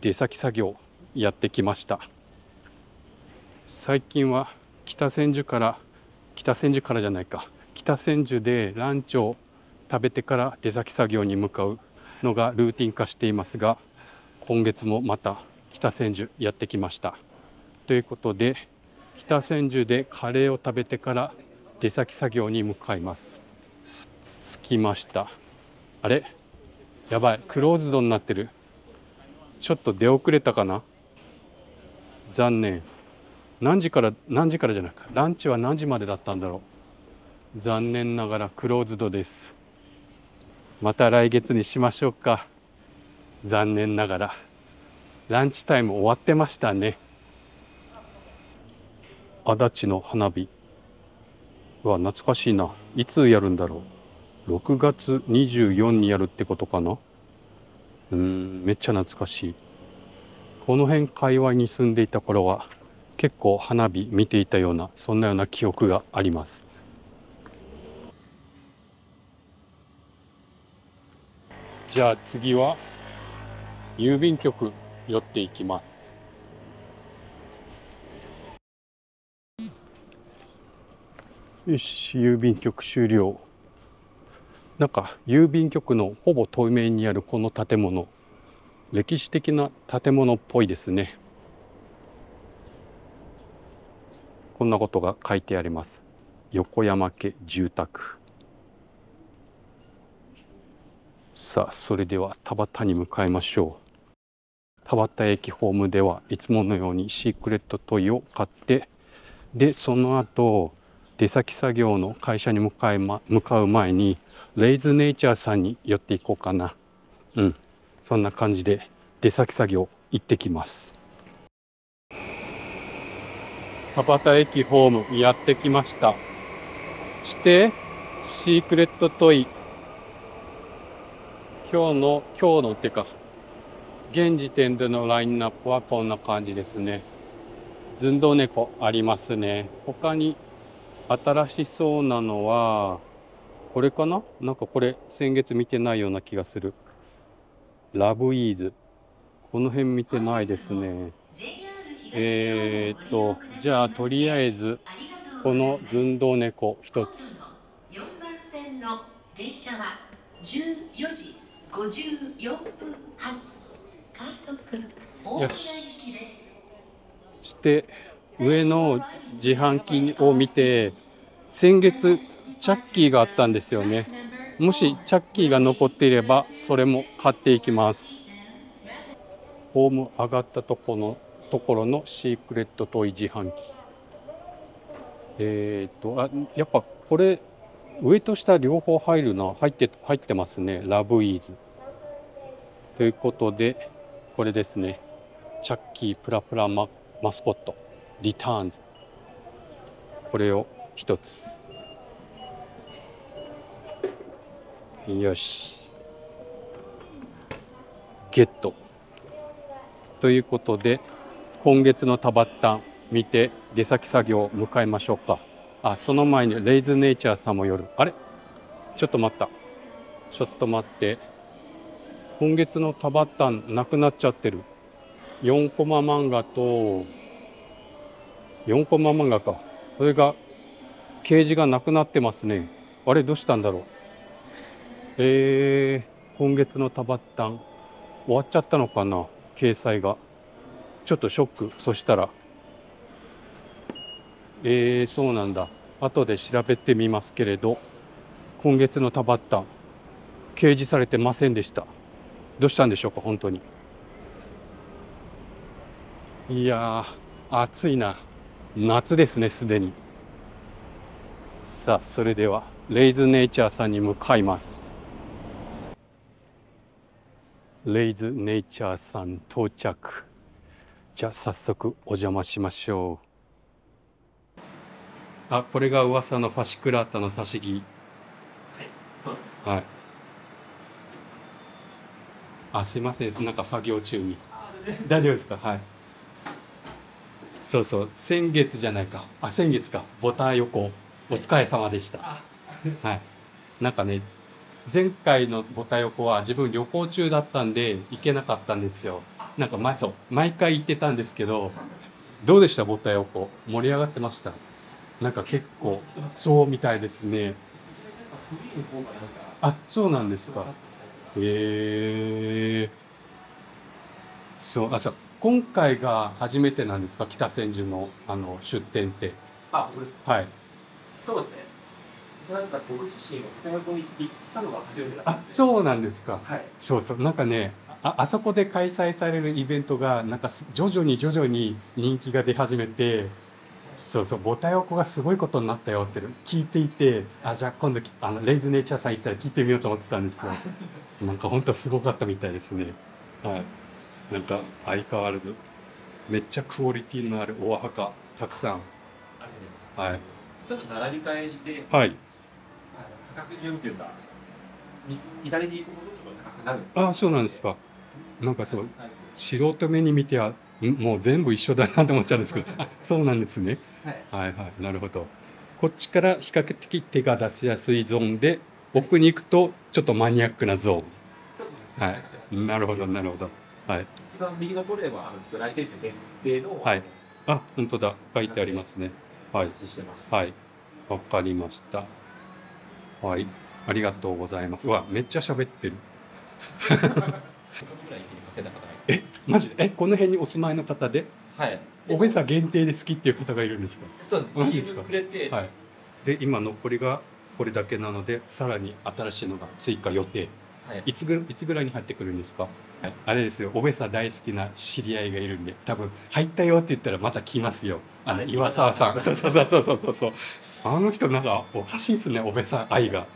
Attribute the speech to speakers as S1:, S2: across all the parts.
S1: 出先作業やってきました。最近は北千住から北千住からじゃないか。北千住でランチを食べてから出先作業に向かうのがルーティン化していますが今月もまた北千住やってきました。ということで北千住でカレーを食べてから出先作業に向かいます。着きました。あれ？やばい。クローズドになってる。ちょっと出遅れたかな？残念。何時から何時からじゃないか。ランチは何時までだったんだろう。残念ながらクローズドです。また来月にしましょうか。残念ながら。ランチタイム終わってましたね。足立の花火。は懐かしいな。いつやるんだろう。6月24にやるってことかな？うんめっちゃ懐かしい。この辺界隈に住んでいた頃は結構花火見ていたようなそんなような記憶があります。じゃあ次は郵便局寄っていきます。よし郵便局終了。なんか郵便局のほぼ透明にあるこの建物。歴史的な建物っぽいですね。こんなことが書いてあります。横山家住宅。さあそれでは田端に向かいましょう。田端駅ホームではいつものようにシークレットトイを買ってでその後出先作業の会社に向かい、ま、向かう前にレイズネイチャーさんに寄っていこうかな。うん。そんな感じで出先作業行ってきます。田端駅ホームやってきました。してシークレットトイ。今日の今日のってか現時点でのラインナップはこんな感じですね。寸胴猫ありますね。他に新しそうなのは、これかな？なんかこれ先月見てないような気がする。ラブイーズ。この辺見てないですね。えー、っと、じゃあとりあえず、この寸胴猫一つ。4番線の電車は14時54分発快速大宮行きです。して、上の自販機を見て先月チャッキーがあったんですよね。もしチャッキーが残っていればそれも買っていきます。ホーム上がったとこのところのシークレットトイ自販機。えっ、とあやっぱこれ上と下両方入るな入って入ってますね。ラブイーズ。ということでこれですね。チャッキープラプラママスコット。リターンズ。これを一つ。よし。ゲット。ということで今月のタバッタン見て出先作業を迎えましょうか。あその前にレイズネイチャーさんも夜。あれ？ちょっと待った。ちょっと待って。今月のタバッタンなくなっちゃってる。4コマ漫画と4コマ漫画か。それがケージがなくなってますね。あれどうしたんだろう？えー、今月のタバッタン終わっちゃったのかな掲載が。ちょっとショックそしたら。えー、そうなんだ。後で調べてみますけれど今月のタバッタン掲示されてませんでした。どうしたんでしょうか本当に。いや暑いな。夏ですねすでに。さあそれではレイズネイチャーさんに向かいます。レイズネイチャーさん到着。じゃあ早速お邪魔しましょう。あこれが噂のファシクラータの刺し木。はい
S2: そうです。
S1: はい。あすいません。なんか作業中に。大丈夫ですか？はい。そうそう。先月じゃないか。あ先月か。ボタン横。お疲れ様でした。はい。なんかね前回のボタ横は自分旅行中だったんで行けなかったんですよ。なんか前そう毎回言ってたんですけどどうでしたボタヨコ盛り上がってました？なんか結構そうみたいですね。あそうなんですか。へえそうあそう。今回が初めてなんですか？北千住のあの出店って。
S2: あ僕ですか？
S1: はい。
S2: そうですねなんか僕自身が大学に行ったのが初めてだった
S1: あそうなんですか。
S2: はい。
S1: そうそうなんかねああそこで開催されるイベントがなんかす徐々に徐々に人気が出始めてそうそうボタヨコがすごいことになったよって聞いていてあじゃあ今度きあのレイズネイチャーさん行ったら聞いてみようと思ってたんですけど なんか本当すごかったみたいですね。はい。なんか相変わらずめっちゃクオリティのあるお墓たくさん。
S2: ありがとうございます。
S1: はい
S2: ちょっと並び替えして
S1: はい。
S2: 価格順というかみ左に行くほどちょっと高くなる。
S1: あそうなんですか。なんかそう
S2: はい。
S1: 素人目に見てはんもう全部一緒だなと思っちゃうんですけど。あそうなんですね。
S2: はい。
S1: はいはい。なるほど。こっちから比較的手が出しやすいゾーンで奥に行くとちょっとマニアックなゾ
S2: ちょっと
S1: はい。ーンなるほどなるほど。はい。
S2: 一番右のトレイはあのドライテニス限定の
S1: はい。あ本当だ。書いてありますねはい。
S2: ししてます
S1: はい。わかりました。はい。ありがとうございます。うわめっちゃ喋ってる。
S2: 1ヶ月ぐらい一気に買ってた方がい。
S1: えマジで？えこの辺にお住まいの方で？
S2: はい。
S1: おべさ限定で好きっていう方がいるんですか？
S2: そうです。くれて、
S1: はい、で今残りがこれだけなのでさらに新しいのが追加予定。
S2: はい。
S1: いつぐいつぐらいに入ってくるんですか、はい、あれですよ。おべさ大好きな知り合いがいるんで。多分入ったよって言ったらまた来ますよ。あの
S2: はい。
S1: 岩沢さん。そうそうそうそうそうあの人なんかおかしいですね。おべさ愛が。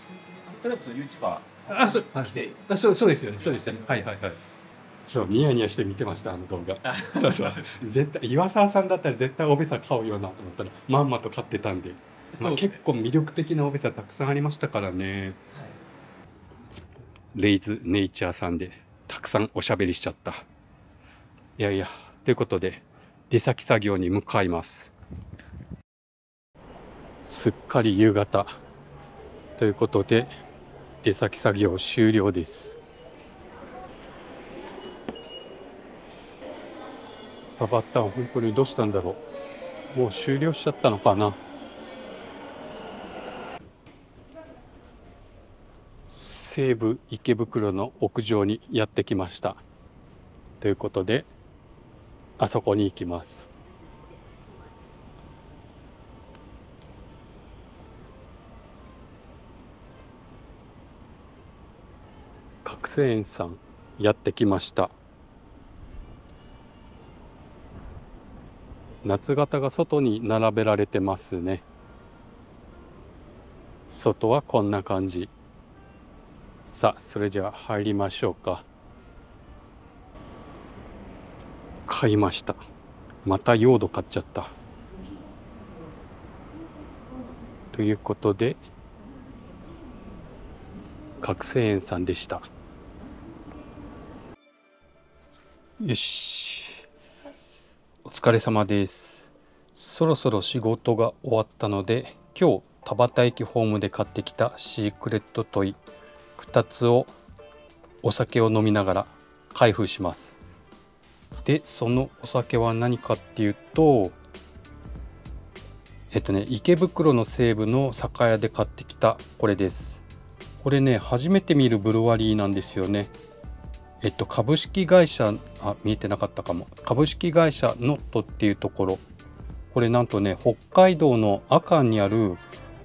S2: 例えばその YouTuber
S1: あそう。
S2: 来て。
S1: あそうそうですよね。そうですよね。はいはいはい。そうニヤニヤして見てましたあの動画。絶対岩沢さんだったら絶対おべさ買うよなと思ったらまんまと買ってたんで。まあ、結構魅力的なおべさたくさんありましたからねレイズネイチャーさんでたくさんおしゃべりしちゃった。いやいやということで出先作業に向かいます。すっかり夕方。ということで出先作業終了です。タバッタン本当にどうしたんだろう。もう終了しちゃったのかな。西武池袋の屋上にやってきました。ということであそこに行きます。覚醒園さんやってきました。夏型が外に並べられてますね。外はこんな感じ。さあそれじゃあ入りましょうか。買いました。また用土買っちゃった。ということで覚醒園さんでした。よし。お疲れ様です。そろそろ仕事が終わったので今日田端駅ホームで買ってきたシークレットトイ。2つをお酒を飲みながら開封します。でそのお酒は何かっていうとえっとね池袋の西部の酒屋で買ってきたこれです。これね初めて見るブルワリーなんですよね。えっと株式会社あ見えてなかったかも。株式会社ノットっていうところ。これなんとね北海道の阿寒にある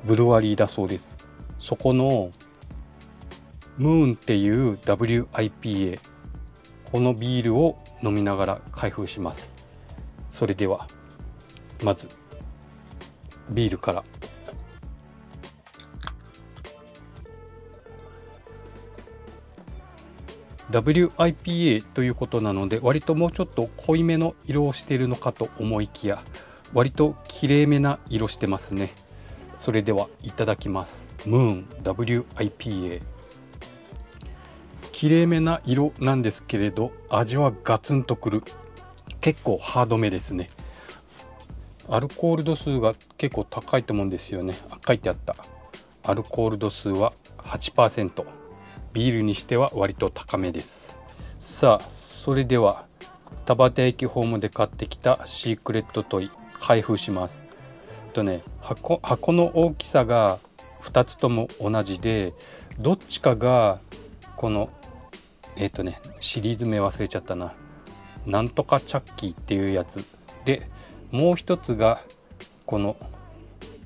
S1: ブルワリーだそうです。そこのムーンっていう WIPA このビールを飲みながら開封します。それではまずビールから。WIPA ということなので割ともうちょっと濃いめの色をしているのかと思いきや割と綺麗めな色してますね。それではいただきます。ムーン WIPA 綺麗めな色なんですけれど味はガツンとくる。結構ハードめですね。アルコール度数が結構高いと思うんですよね。あ書いてあった。アルコール度数は8%ビールにしては割と高めです。さあそれでは田端駅ホームで買ってきたシークレットトイ開封します。とね箱箱の大きさが2つとも同じでどっちかがこのえっ、ー、とねシリーズ名忘れちゃったな。なんとかチャッキーっていうやつでもう一つがこの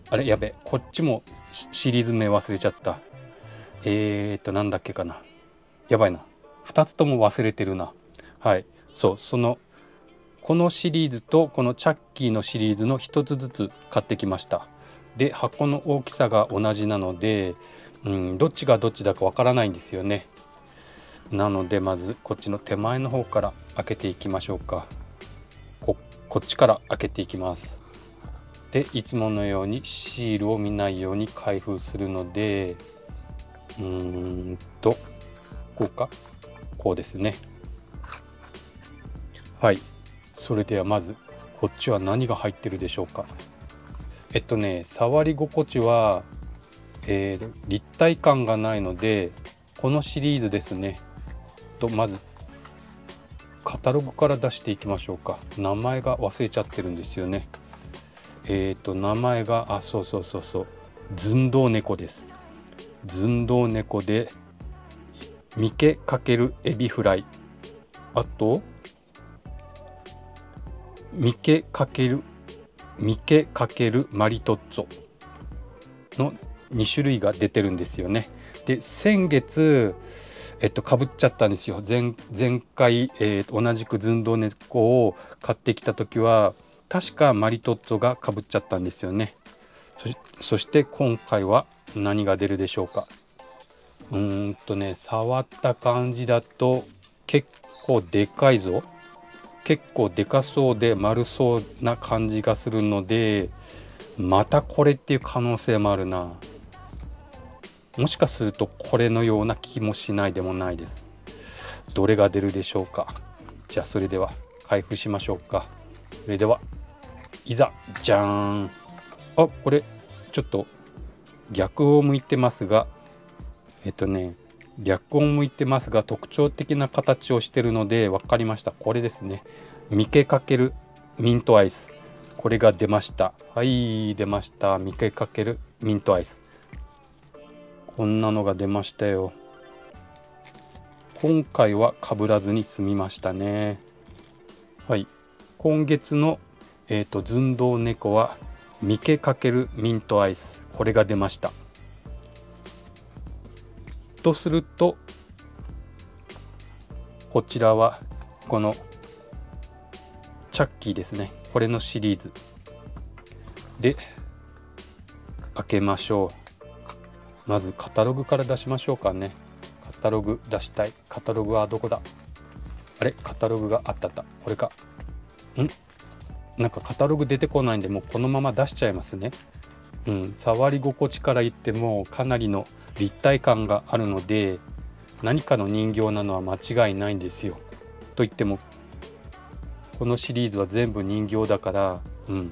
S1: あれやべこっちもシリーズ名忘れちゃった。えーとなんだっけかな。やばいな。2つとも忘れてるな。はい。そうそのこのシリーズとこのチャッキーのシリーズの1つずつ買ってきました。で箱の大きさが同じなので、うん、どっちがどっちだかわからないんですよね。なのでまずこっちの手前の方から開けていきましょうか。こっちから開けていきます。でいつものようにシールを見ないように開封するのでうーんとこうか？こうですね。はい。それではまずこっちは何が入ってるでしょうか。えっとね触り心地は、えー、立体感がないのでこのシリーズですね。とまずカタログから出していきましょうか。名前が忘れちゃってるんですよね。えっ、ー、と名前があそうそうそうそう。寸胴猫です。寸胴猫で三毛かけるエビフライ。あと三毛かける三毛かけるマリトッツォ。の2種類が出てるんですよね。で先月えっと、かぶっちゃったんですよ。前前回、えー、同じく寸胴猫を買ってきた時は確かマリトッツォがかぶっちゃったんですよね。そして今回は何が出るでしょうか。うーんとね触った感じだと結構でかいぞ。結構でかそうで丸そうな感じがするのでまたこれっていう可能性もあるな。もしかするとこれのような気もしないでもないです。どれが出るでしょうか。じゃあそれでは開封しましょうか。それではいざじゃーん。あこれちょっと逆を向いてますがえっとね逆を向いてますが特徴的な形をしてるので分かりました。これですね。三毛かけるミントアイス。これが出ました。はい出ました。三毛かけるミントアイス。こんなのが出ましたよ。今回はかぶらずに済みましたね。はい。今月のえっ、ー、と寸胴猫は三毛かけるミントアイス。これが出ました。とするとこちらはこのチャッキーですね。これのシリーズ。で開けましょう。まずカタログから出しましょうかね。カタログ出したい。カタログはどこだ？あれ？カタログがあったった。これか。ん？なんかカタログ出てこないんでもうこのまま出しちゃいますね。うん。触り心地から言ってもかなりの立体感があるので何かの人形なのは間違いないんですよ。と言ってもこのシリーズは全部人形だからうん。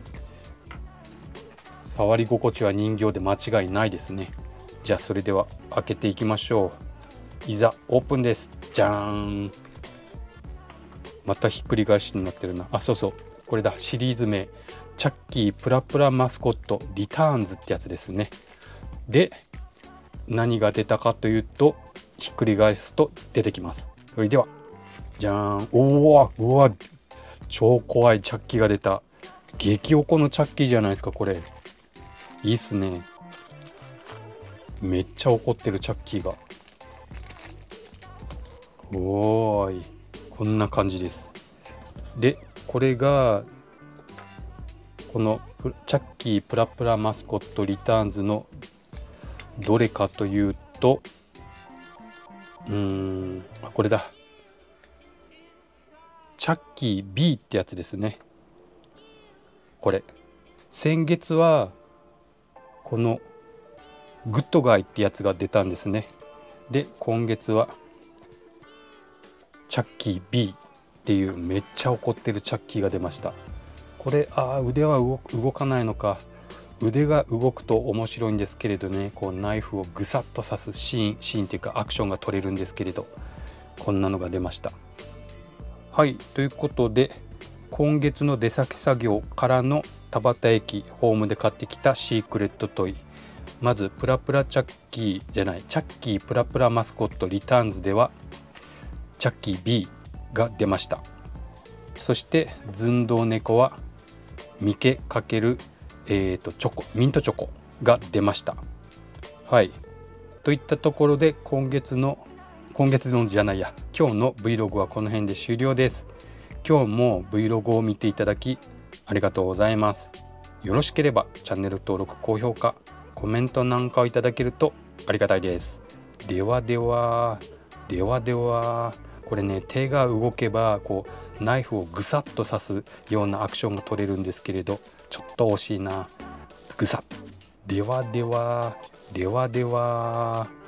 S1: 触り心地は人形で間違いないですね。じゃあそれでは開けていきましょう。いざオープンです。じゃーん。またひっくり返しになってるな。あそうそう。これだ。シリーズ名。チャッキープラプラマスコットリターンズってやつですね。で何が出たかというとひっくり返すと出てきます。それではじゃーん。おおうわ超怖いチャッキーが出た。激おこのチャッキーじゃないですかこれ。いいっすね。めっちゃ怒ってるチャッキーが。おーい。こんな感じです。でこれがこのチャッキープラプラマスコットリターンズのどれかというとうーんこれだ。チャッキー B ってやつですね。これ。先月はこのグッドガイってやつが出たんですね。で今月はチャッキー B っていうめっちゃ怒ってるチャッキーが出ました。これあ腕は動かないのか。腕が動くと面白いんですけれどね。こうナイフをぐさっと刺すシーンシーンっていうかアクションが取れるんですけれど。こんなのが出ました。はいということで今月の出先作業からの田端駅ホームで買ってきたシークレットトイ。まずプラプラチャッキーじゃないチャッキープラプラマスコットリターンズではチャッキー B が出ました。そして寸胴猫はミケ×えーとチョコミントチョコが出ました。はい。といったところで今月の今月のじゃないや今日の Vlog はこの辺で終了です。今日も Vlog を見ていただきありがとうございます。よろしければチャンネル登録高評価コメントなんかをいただけるとありがたいです。ではではではではこれね手が動けばこうナイフをぐさっと刺すようなアクションが取れるんですけれどちょっと惜しいな。ぐさっ。ではではではでは。